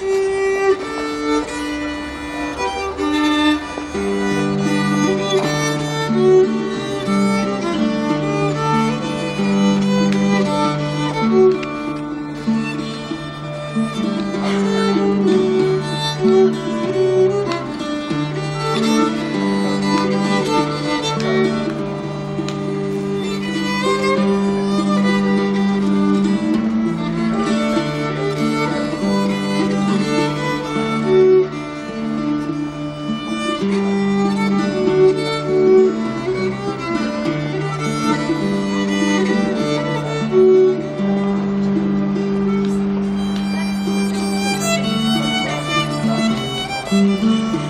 Mm. Mm-hmm.